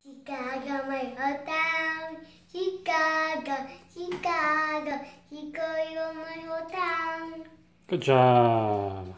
芝加哥美海滩，芝加哥，芝加哥，Chicago 美海滩。Good job.